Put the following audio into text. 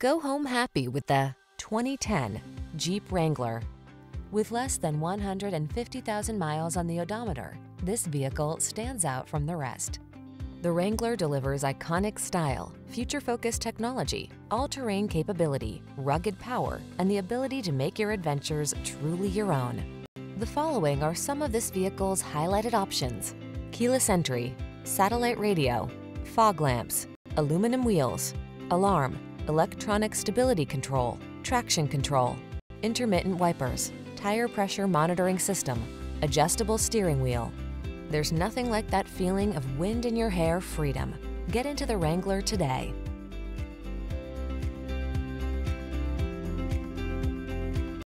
Go home happy with the 2010 Jeep Wrangler. With less than 150,000 miles on the odometer, this vehicle stands out from the rest. The Wrangler delivers iconic style, future-focused technology, all-terrain capability, rugged power, and the ability to make your adventures truly your own. The following are some of this vehicle's highlighted options. Keyless entry, satellite radio, fog lamps, aluminum wheels, alarm, electronic stability control, traction control, intermittent wipers, tire pressure monitoring system, adjustable steering wheel. There's nothing like that feeling of wind in your hair freedom. Get into the Wrangler today.